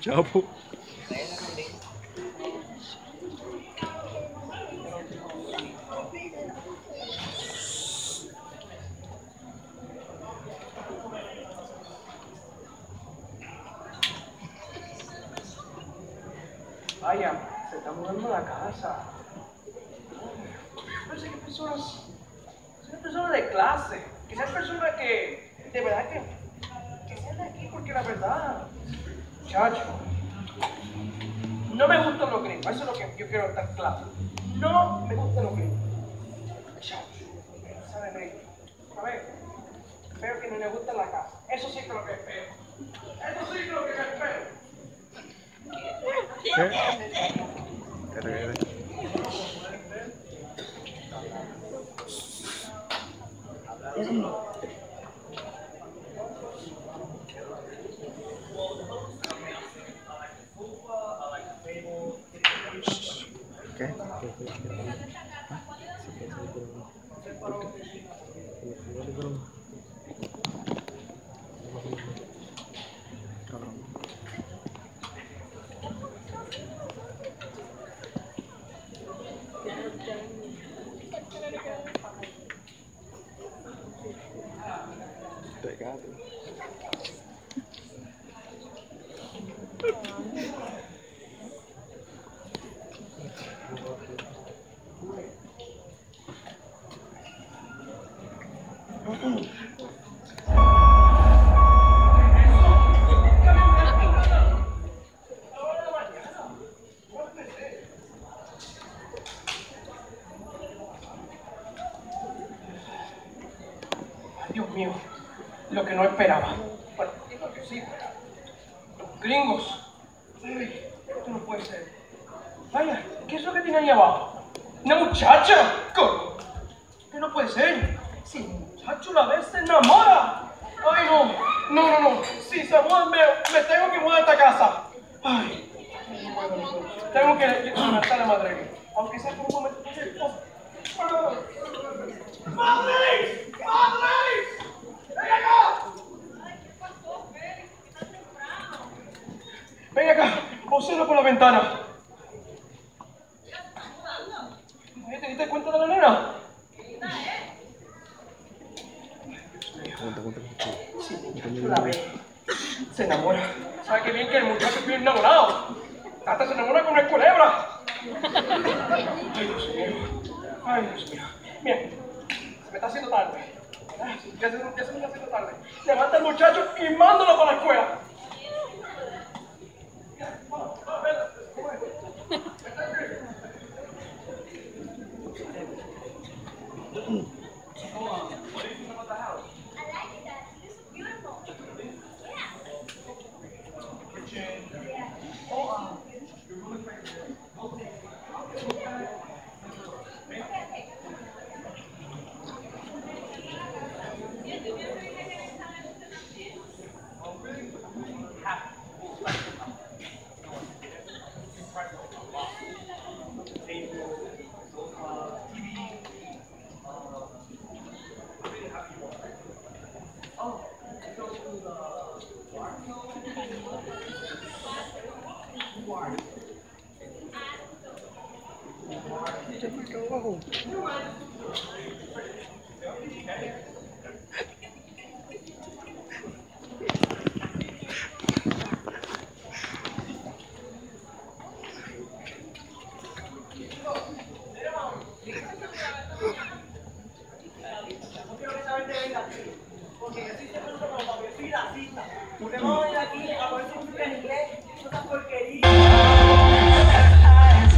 Chapo. Vaya, se está mudando la casa. Parece que personas, son personas de clase, sean personas que, de verdad que, que sean de aquí, porque la verdad, muchacho, no me gustan los gringos, eso es lo que yo quiero estar claro. No me gustan los gringos. Muchacho, saben ellos. A ver, veo que no les gusta la casa. Eso sí que es lo que es feo. Eso sí que es lo que es feo. ¿Qué? ¿Qué? Dios mío, lo que no esperaba. Bueno, digo que sí, pero los gringos. Uy, esto no puede ser. Vaya, ¿qué es lo que tiene ahí abajo? ¡Una muchacha! ¿Qué no puede ser? Muchacho la ve, se enamora. ¡Ay, no! No, no, no. Si se mueve, me, tengo que mudar a esta casa. ¡Ay! no puedo. Tengo que a la madre. Aunque sea por un momento. ¡Madre! ¡Madre! ¡Ven acá! Ven acá, observa por la ventana. ¿Te diste cuenta de la nena? Cuenta, cuenta, Sí, la ve. Se enamora. ¿Sabe qué bien que el muchacho es bien enamorado? Hasta se enamora con una culebra. Ay, Dios mío. Ay, Dios mío. Bien, se me está haciendo tarde. Ay, Ya se, ya se me está haciendo tarde. Levanta al muchacho y mándalo para la escuela. quiero que esa gente venga aquí. Porque yo sí te pregunto como para que soy racista. Usted va a venir aquí a ver si tú en inglés, esa porquería. Ay,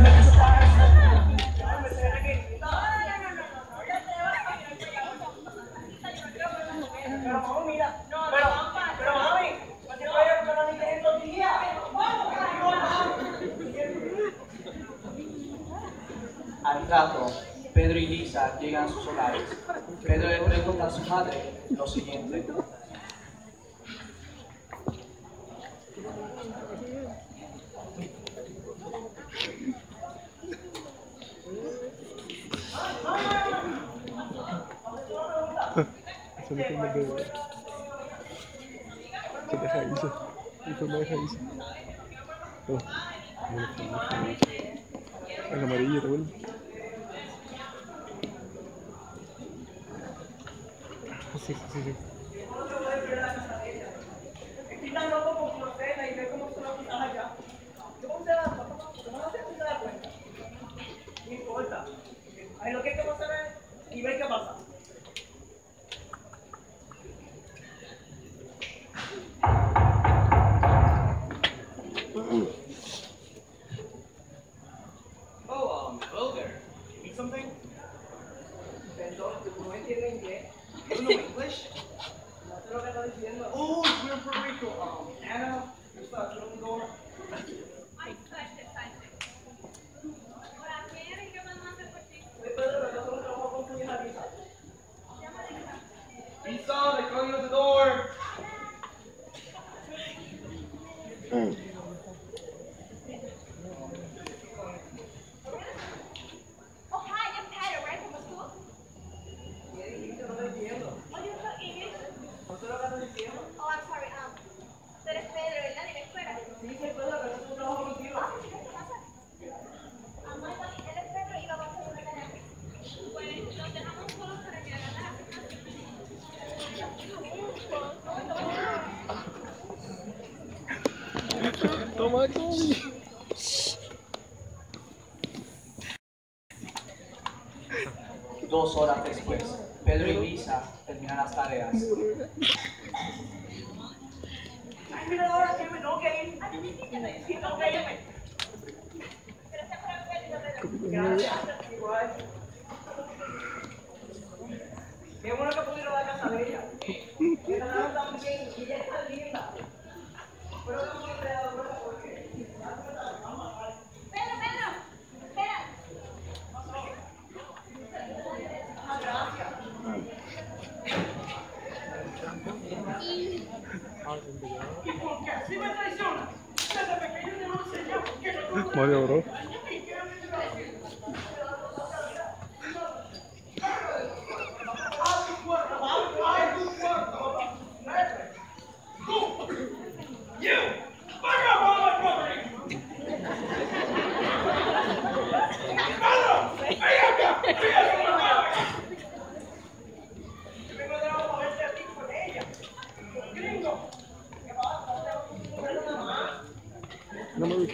me se ve aquí. No, no, no, no, no. Ya te vas. Pero mami, mira. Pero, pero mami, ¿por qué no vayas a estos días? Al rato, Pedro y Lisa llegan a sus hogares. Pedro le pregunta a su madre lo siguiente. Você não tem modelo. Cadê a Oh. Dos horas después, Pedro y Lisa terminan las tareas. Ay, mira ahora que me tengo que ir. Ay, 마려워라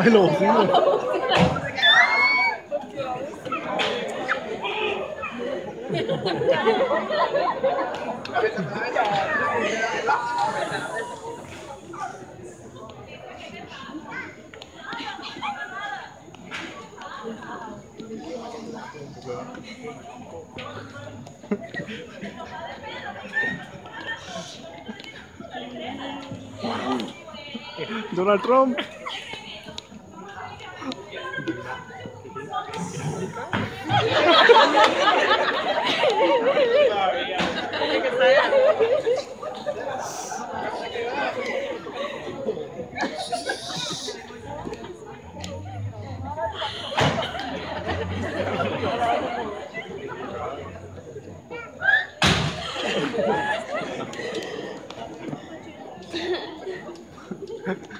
phải lùn xíu rồi Donald Trump.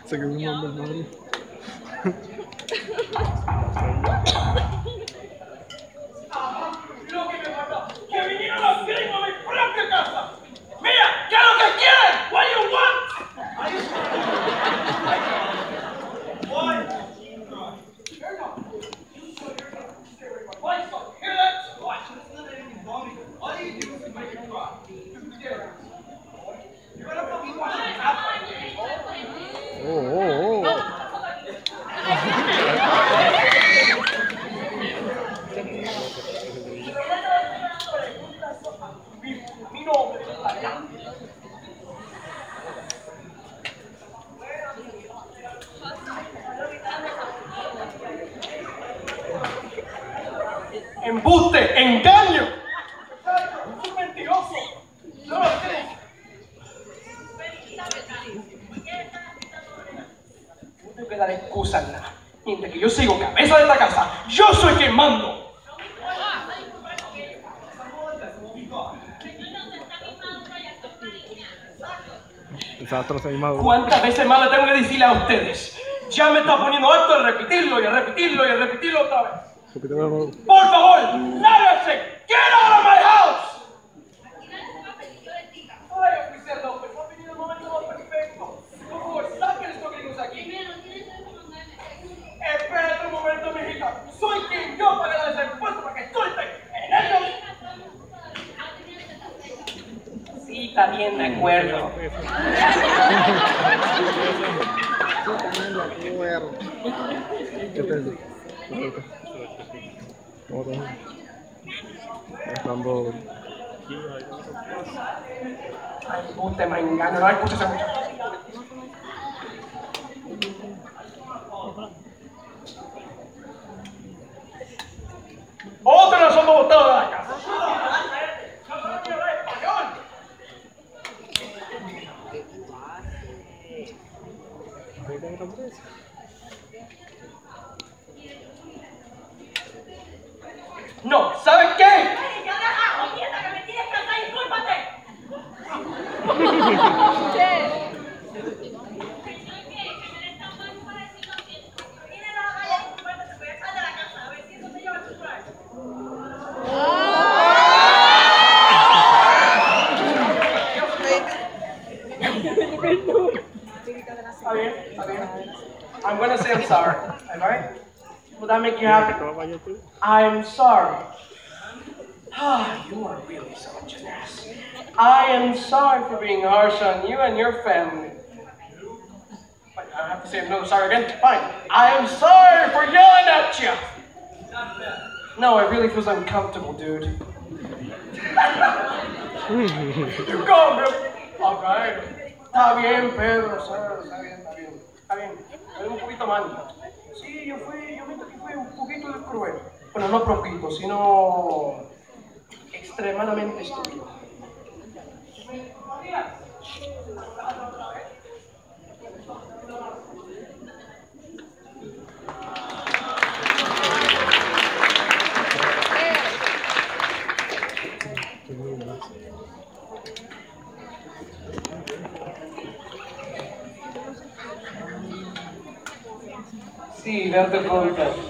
it's like a room on the body. Engaño. Es un mentiroso. No lo crees. No tengo que dar excusas nada. Mientras que yo sigo cabeza de esta casa, yo soy quien mando. ¿Cuántas veces más le tengo que decirle a ustedes? Ya me está poniendo harto de repetirlo y a repetirlo y a repetirlo otra vez. Por favor, lárgase. Get out of my house. Ay, oficial López, ha venido el momento más perfecto. Por favor, saquen estos gringos aquí. Espérate un momento, mijita. Soy quien yo pagaré ese impuesto para que suelten en ellos. Sí, está bien, de acuerdo. ¿Qué te dice? ¿Cómo te Estando. Ay, usted me engaña, no escucha esa That make you happy? I'm sorry. Ah, you are really such an ass. I am sorry for being harsh on you and your family. I have to say no sorry again? Fine. I am sorry for yelling at you. No, it really feels uncomfortable, dude. you go, bro. All right. Está bien, Pedro. Está bien, está bien. Está bien. Fue un poquito mal. Sí, yo fui, poquito cruel. Bueno, no poquito, sino extremadamente estúpido. Sí, darte cuenta. Ya se